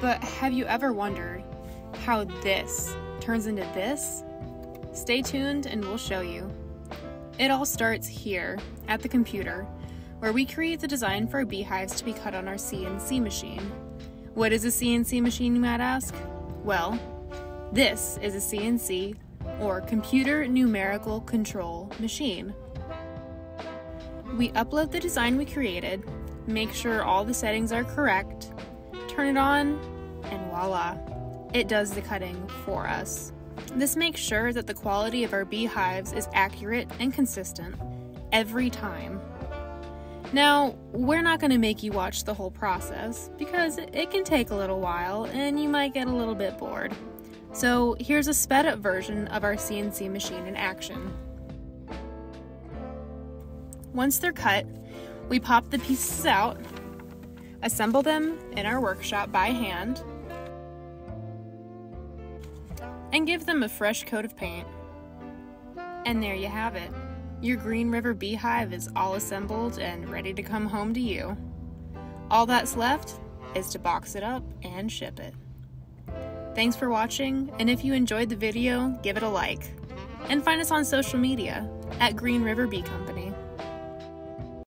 But have you ever wondered how this turns into this? Stay tuned and we'll show you. It all starts here, at the computer, where we create the design for our beehives to be cut on our CNC machine. What is a CNC machine, you might ask? Well, this is a CNC, or Computer Numerical Control Machine. We upload the design we created, make sure all the settings are correct, turn it on, and voila, it does the cutting for us. This makes sure that the quality of our beehives is accurate and consistent every time. Now, we're not going to make you watch the whole process because it can take a little while and you might get a little bit bored. So, here's a sped up version of our CNC machine in action. Once they're cut, we pop the pieces out, assemble them in our workshop by hand, and give them a fresh coat of paint. And there you have it. Your Green River beehive is all assembled and ready to come home to you. All that's left is to box it up and ship it. Thanks for watching, and if you enjoyed the video, give it a like. And find us on social media at Green River Bee Company.